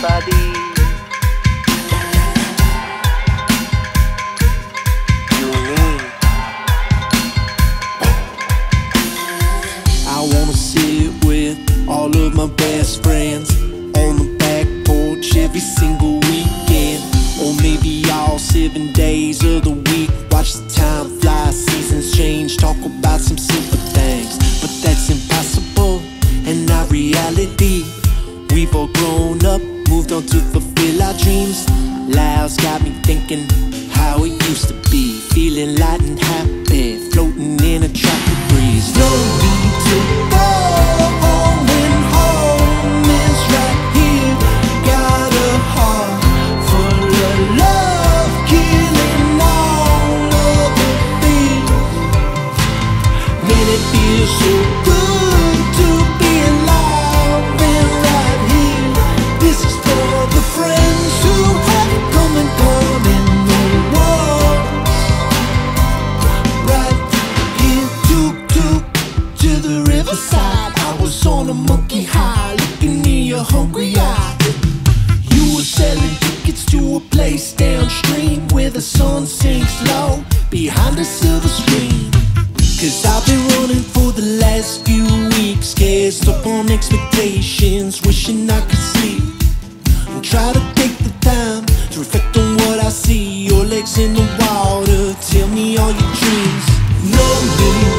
body. You? I wanna sit with all of my best friends on the back porch every single weekend, or maybe all seven days of the week. Watch the time fly, seasons change, talk about some to fulfill our dreams. Lives got me thinking how it used to be, feeling light and happy, floating in a on a monkey high, looking in your hungry eye. You were selling tickets to a place downstream where the sun sinks low behind a silver screen. Cause I've been running for the last few weeks, gassed up on expectations, wishing I could sleep. And try to take the time to reflect on what I see. Your legs in the water, tell me all your dreams. No,